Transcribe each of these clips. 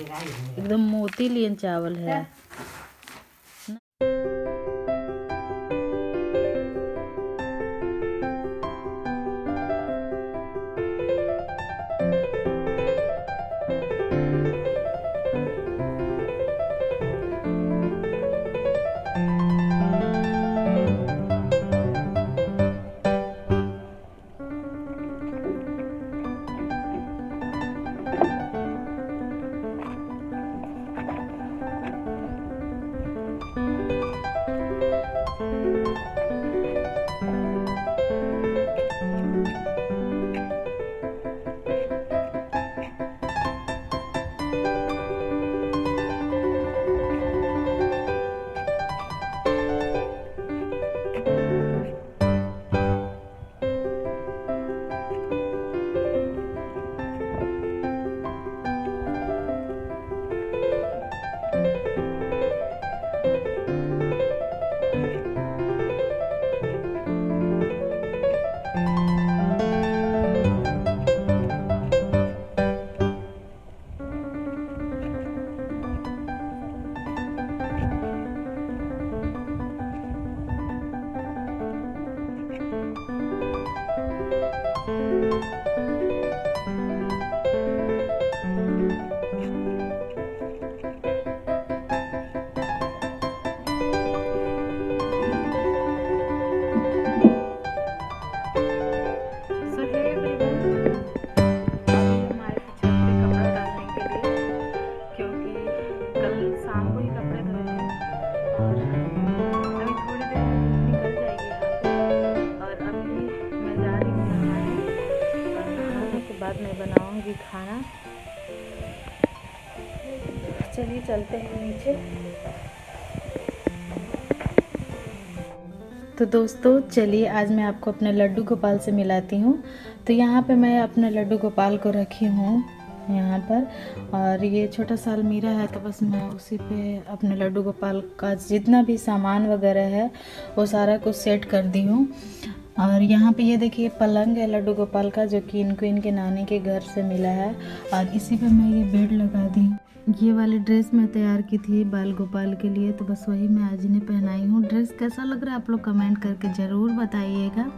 एकदम मोती लियन चावल है। मैं खाना। चलिए चलते हैं नीचे। तो दोस्तों, चलिए आज मैं आपको अपने लड्डू गोपाल से मिलाती हूँ। तो यहाँ पे मैं अपने लड्डू गोपाल को रखी हूँ यहाँ पर। और ये छोटा सा अलमीरा है तो बस मैं उसी पे अपने लड्डू गोपाल का जितना भी सामान वगैरह है, वो सारा कुछ सेट कर दी हूँ। और यहाँ पे ये देखिए पलंग है लड्डू गोपाल का, जो कि इनको इनके नानी के घर से मिला है। और इसी पे मैं ये बेड लगा दी। ये वाली ड्रेस मैं तैयार की थी बाल गोपाल के लिए तो बस वही मैं आज इन्हें पहनाई हूँ। ड्रेस कैसा लग रहा है आप लोग कमेंट करके ज़रूर बताइएगा।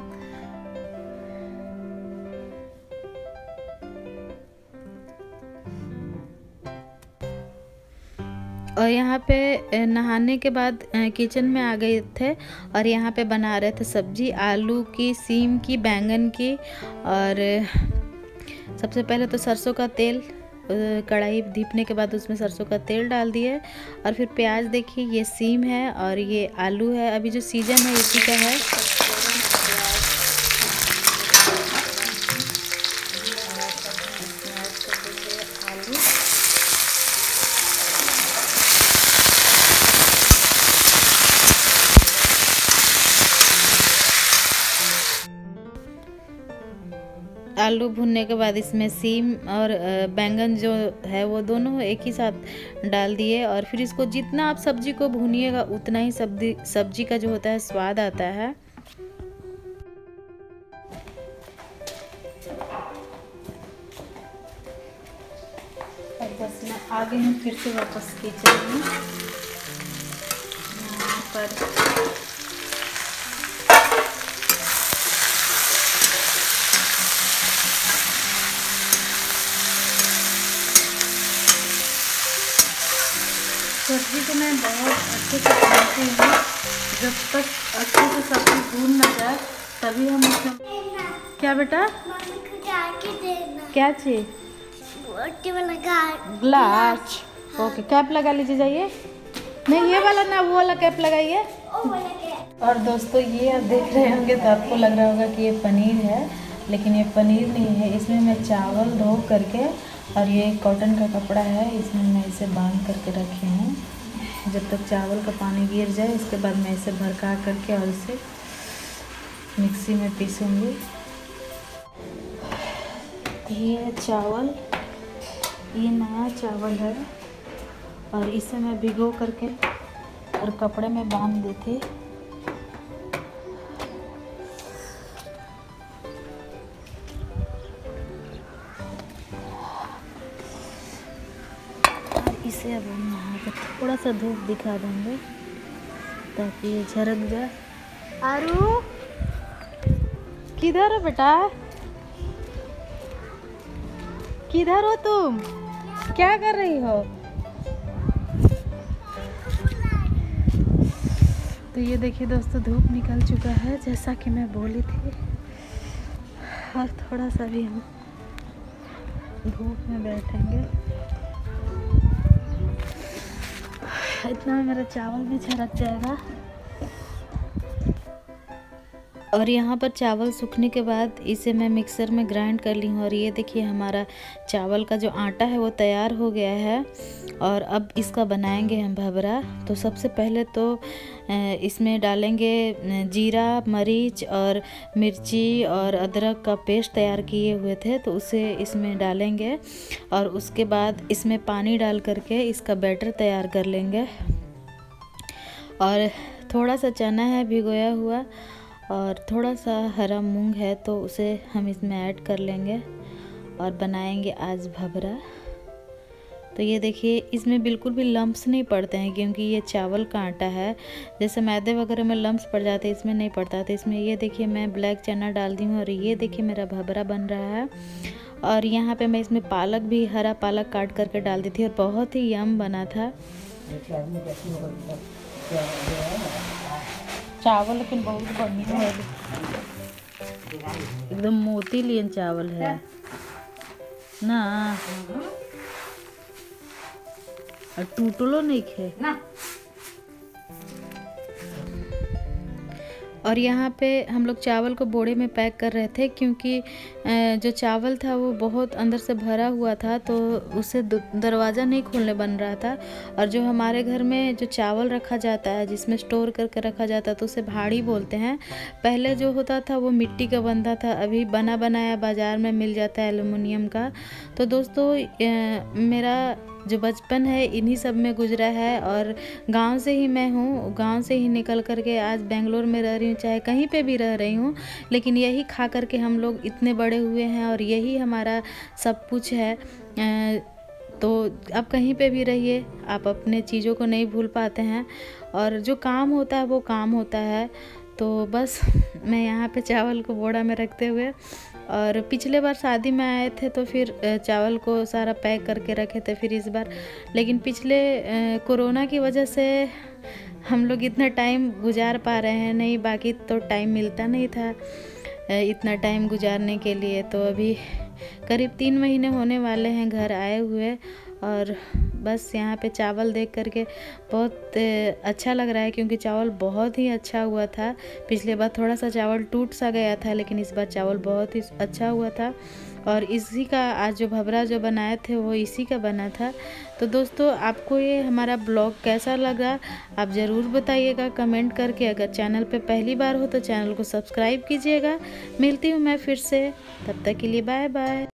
और यहाँ पे नहाने के बाद किचन में आ गए थे और यहाँ पे बना रहे थे सब्ज़ी, आलू की, सीम की, बैंगन की और सबसे पहले तो सरसों का तेल कढ़ाई धीपने के बाद उसमें सरसों का तेल डाल दिए और फिर प्याज देखिए, ये सीम है और ये आलू है। अभी जो सीज़न है, इसी का है। आलू भुनने के बाद इसमें सीम और बैंगन जो है वो दोनों एक ही साथ डाल दिए और फिर इसको जितना आप सब्ज़ी को भूनिएगा उतना ही सब्ज़ी सब्ज़ी का जो होता है स्वाद आता है। और बस मैं आ गई हूँ फिर से वापस किचन में यहाँ पर सब्ज़ी को मैं बहुत अच्छे से भूनती हूँ। जब तक अच्छे से सब्ज़ी भून ना जाए तभी हम उसमें क्या बेटा? क्या वाला ग्लास। ओके कैप लगा लीजिए जाइए। नहीं ये वाला ना वो वाला कैप लगाइए। और दोस्तों ये आप देख रहे होंगे तो आपको लग रहा होगा कि ये पनीर है लेकिन ये पनीर नहीं है इसमें मैं चावल धो करके और ये कॉटन का कपड़ा है, इसमें मैं इसे बाँध करके रखी हूँ। जब तक चावल का पानी गिर जाए, इसके बाद मैं इसे भरका करके और इसे मिक्सी में पीसूँगी। ये है चावल। ये नया चावल है। और इसे मैं भिगो करके और कपड़े में बाँध दी थी इसे अब हम यहाँ पर थोड़ा सा धूप दिखा देंगे, ताकि ये झरक जाए। आरू, किधर हो बेटा? किधर हो तुम? क्या कर रही हो? तो ये देखिए दोस्तों, धूप निकल चुका है, जैसा कि मैं बोली थी। और थोड़ा सा भी हम धूप में बैठेंगे। इतना मेरा चावल भी छरक जाएगा। और यहाँ पर चावल सूखने के बाद इसे मैं मिक्सर में ग्राइंड कर ली हूँ और ये देखिए हमारा चावल का जो आटा है वो तैयार हो गया है। और अब इसका बनाएँगे हम भबरा तो सबसे पहले तो इसमें डालेंगे जीरा, मरीच और मिर्ची और अदरक का पेस्ट तैयार किए हुए थे तो उसे इसमें डालेंगे। और उसके बाद इसमें पानी डाल करके इसका बैटर तैयार कर लेंगे। और थोड़ा सा चना है भिगोया हुआ और थोड़ा सा हरा मूंग है तो उसे हम इसमें ऐड कर लेंगे और बनाएँगे आज भबरा तो ये देखिए, इसमें बिल्कुल भी लम्ब्स नहीं पड़ते हैं क्योंकि ये चावल का आटा है। जैसे मैदे वगैरह में लम्ब्स पड़ जाते हैं, इसमें नहीं पड़ता। तो इसमें ये देखिए, मैं ब्लैक चना डाल दी हूँ और ये देखिए, मेरा भबरा बन रहा है। और यहाँ पे मैं इसमें पालक भी, हरा पालक काट करके डाल दी थी और बहुत ही यम बना था। चावल लेकिन बहुत बढ़िया है। एकदम मोती लियन चावल है। ना। टूटलो नहीं खे। और यहाँ पे हम लोग चावल को बोड़े में पैक कर रहे थे क्योंकि जो चावल था वो बहुत अंदर से भरा हुआ था तो उसे दरवाज़ा नहीं खोलने बन रहा था। और जो हमारे घर में जो चावल रखा जाता है जिसमें स्टोर करके रखा जाता है तो उसे भाड़ी बोलते हैं। पहले जो होता था वो मिट्टी का बनता था अभी बना बनाया बाज़ार में मिल जाता है एलुमिनियम का। तो दोस्तों मेरा जो बचपन है, इन्हीं सब में गुजरा है और गाँव से ही मैं हूँ। गाँव से ही निकल कर के आज बेंगलोर में रह रही हूँ, चाहे कहीं पे भी रह रही हूँ, लेकिन यही खा कर के हम लोग इतने बड़े हुए हैं और यही हमारा सब कुछ है। तो आप कहीं पे भी रहिए, आप अपने चीज़ों को नहीं भूल पाते हैं और जो काम होता है, वो काम होता है। तो बस मैं यहाँ पे चावल को बोड़ा में रखते हुए और पिछले बार शादी में आए थे तो फिर चावल को सारा पैक करके रखे थे फिर इस बार। लेकिन पिछले कोरोना की वजह से हम लोग इतना टाइम गुजार पा रहे हैं, नहीं, बाकी तो टाइम मिलता नहीं था इतना टाइम गुजारने के लिए। तो अभी करीब तीन महीने होने वाले हैं घर आए हुए और बस यहाँ पे चावल देख करके बहुत अच्छा लग रहा है क्योंकि चावल बहुत ही अच्छा हुआ था। पिछले बार थोड़ा सा चावल टूट सा गया था, लेकिन इस बार चावल बहुत ही अच्छा हुआ था। और इसी का आज जो भबरा जो बनाए थे, वो इसी का बना था। तो दोस्तों, आपको ये हमारा ब्लॉग कैसा लगा, आप ज़रूर बताइएगा कमेंट करके। अगर चैनल पे पहली बार हो तो चैनल को सब्सक्राइब कीजिएगा। मिलती हूँ मैं फिर से। तब तक के लिए बाय बाय